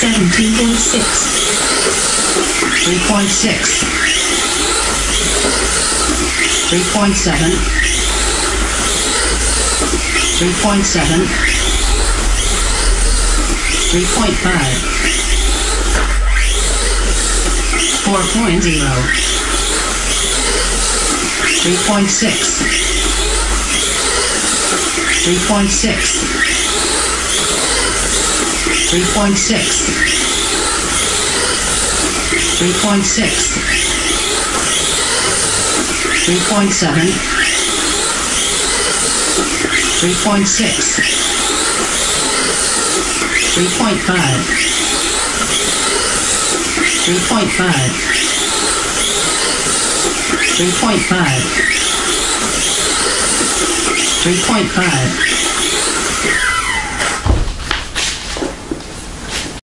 Seventeen point six. three point six, three point seven, three 3.6. 3.6 3.7 3.6 3.5 3.5 3.5 3.5